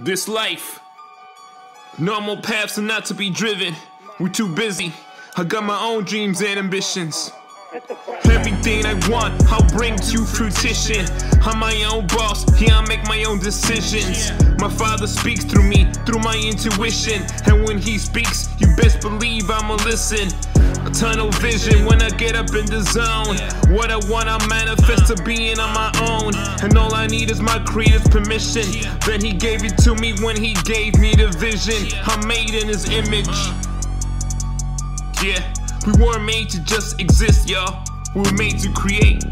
This life. Normal paths are not to be driven. We're too busy. I got my own dreams and ambitions. Everything I want, I'll bring to fruition. I'm my own boss, yeah, I make my own decisions. My father speaks through me, through my intuition. And when he speaks, you best believe I'ma listen. A tunnel vision when I get up in the zone. What I want, I manifest to being on my own. And all I need is my creator's permission. Then he gave it to me when he gave me the vision. I'm made in his image. Yeah, we weren't made to just exist, y'all. We were made to create.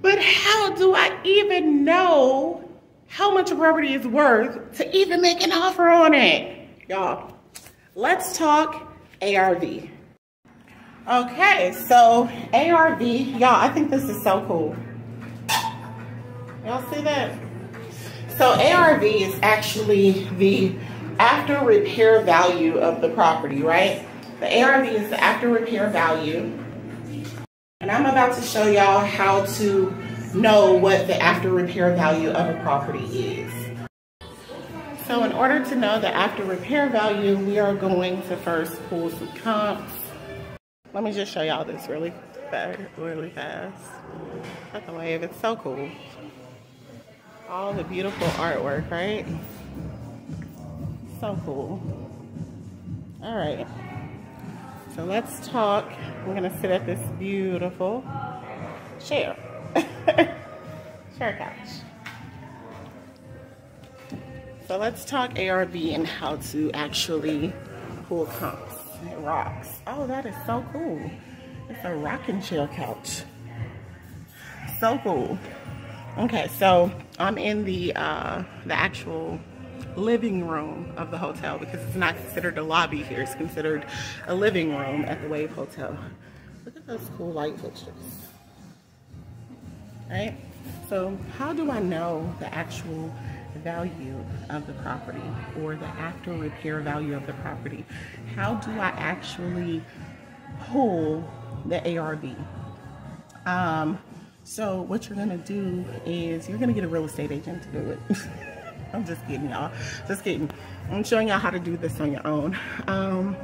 But how do I even know how much a property is worth to even make an offer on it? Y'all, let's talk ARV. Okay, so ARV, y'all, I think this is so cool. Y'all see that? So ARV is actually the after repair value of the property, right? The ARV is the after repair value. And I'm about to show y'all how to know what the after repair value of a property is. So in order to know the after repair value, we are going to first pull some comps. Let me just show y'all this really fast, really fast. That's the wave, it's so cool. All the beautiful artwork, right? So cool. All right. So let's talk. We're gonna sit at this beautiful chair. chair couch. So let's talk ARV and how to actually pull comps. It rocks. Oh, that is so cool. It's a rocking chair couch. So cool. Okay, so I'm in the uh, the actual living room of the hotel because it's not considered a lobby here. It's considered a living room at the Wave Hotel. Look at those cool light fixtures. Right? So how do I know the actual value of the property or the after repair value of the property? How do I actually pull the ARV? Um, so what you're gonna do is you're gonna get a real estate agent to do it. I'm just kidding y'all, just kidding. I'm showing y'all how to do this on your own. Um,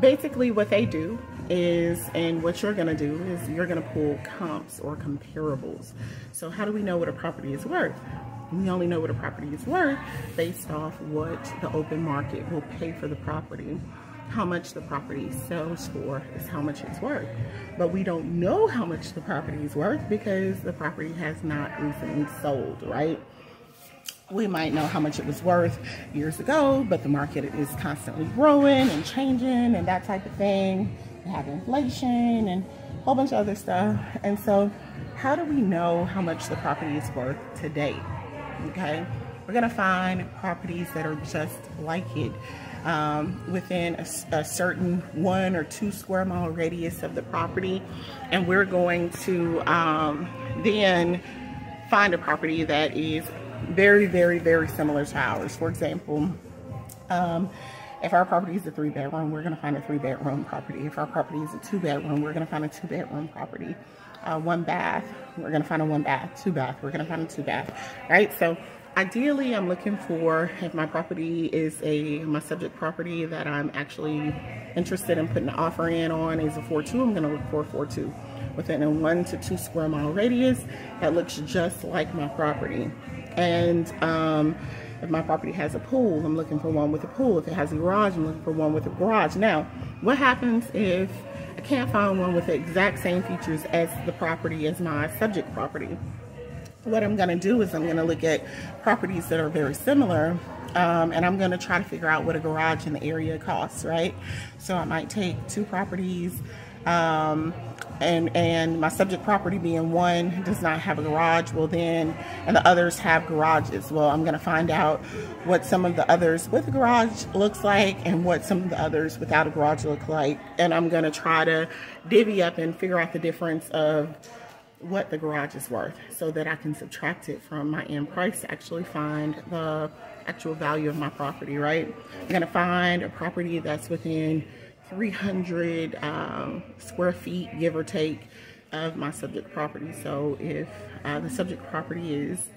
basically what they do is, and what you're gonna do is you're gonna pull comps or comparables. So how do we know what a property is worth? We only know what a property is worth based off what the open market will pay for the property how much the property sells for is how much it's worth. But we don't know how much the property is worth because the property has not recently sold, right? We might know how much it was worth years ago, but the market is constantly growing and changing and that type of thing. We have inflation and a whole bunch of other stuff. And so how do we know how much the property is worth today? Okay, we're gonna find properties that are just like it um, within a, a, certain one or two square mile radius of the property. And we're going to um, then find a property that is very, very, very similar to ours. For example, um, if our property is a three bedroom, we're going to find a three bedroom property. If our property is a two bedroom, we're going to find a two bedroom property. Uh, one bath, we're going to find a one bath, two bath, we're going to find a two bath, right? So Ideally, I'm looking for, if my property is a, my subject property that I'm actually interested in putting an offer in on is a 4-2, I'm gonna look for a 4-2 within a one to two square mile radius that looks just like my property. And um, if my property has a pool, I'm looking for one with a pool. If it has a garage, I'm looking for one with a garage. Now, what happens if I can't find one with the exact same features as the property as my subject property? what I'm going to do is I'm going to look at properties that are very similar um, and I'm going to try to figure out what a garage in the area costs, right? So I might take two properties um, and, and my subject property being one does not have a garage, well then, and the others have garages. Well, I'm going to find out what some of the others with a garage looks like and what some of the others without a garage look like. And I'm going to try to divvy up and figure out the difference of what the garage is worth so that I can subtract it from my end price to actually find the actual value of my property, right? I'm gonna find a property that's within 300 um, square feet, give or take, of my subject property. So if uh, the subject property is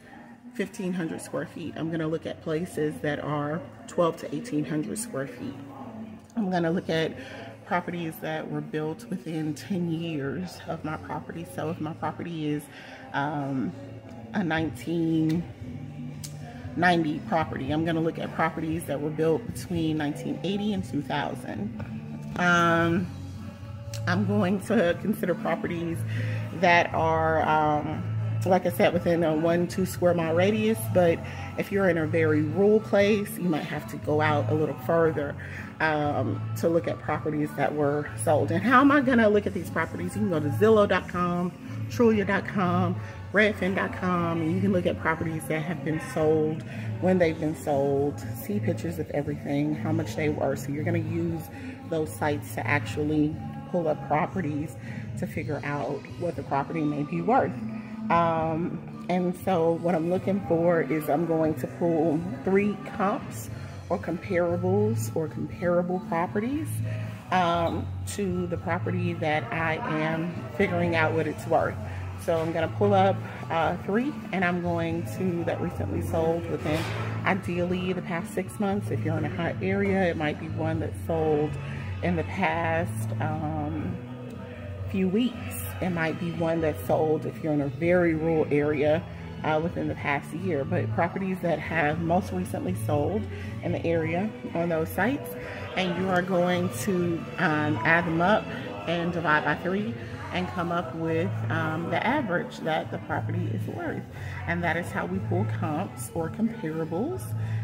1,500 square feet, I'm going to look at places that are 12 to 1,800 square feet. I'm going to look at properties that were built within 10 years of my property. So if my property is um, a 1990 property, I'm going to look at properties that were built between 1980 and 2000. Um, I'm going to consider properties that are, um, like I said, within a one, two square mile radius. But if you're in a very rural place, you might have to go out a little further um, to look at properties that were sold. And how am I going to look at these properties? You can go to Zillow.com, Trulia.com, Redfin.com, and you can look at properties that have been sold, when they've been sold, see pictures of everything, how much they were. So you're going to use those sites to actually pull up properties to figure out what the property may be worth. Um, and so what I'm looking for is I'm going to pull three comps or comparables or comparable properties um, to the property that I am figuring out what it's worth. So I'm going to pull up uh, three and I'm going to that recently sold within ideally the past six months. If you're in a hot area, it might be one that sold in the past um, few weeks. It might be one that sold if you're in a very rural area uh, within the past year. But properties that have most recently sold in the area on those sites, and you are going to um, add them up and divide by three and come up with um, the average that the property is worth. And that is how we pull comps or comparables,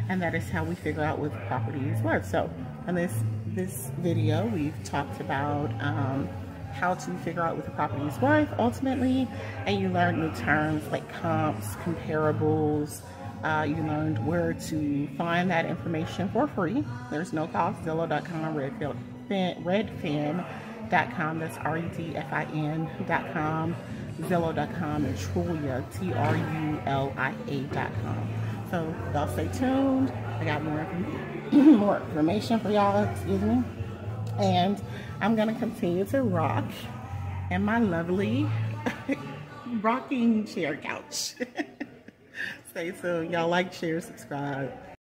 and that is how we figure out what the property is worth. So in this, this video, we've talked about um, how to figure out what the property is worth ultimately, and you learned new terms like comps, comparables, uh, you learned where to find that information for free. There's no cost, Zillow.com, Redfin Redfin.com. That's R-E-D-F-I-N.com, Zillow.com, and Trulia, T-R-U-L-I-A.com. So y'all stay tuned. I got more, more information for y'all, excuse me. And I'm going to continue to rock in my lovely rocking chair couch. stay tuned. Y'all like, share, subscribe.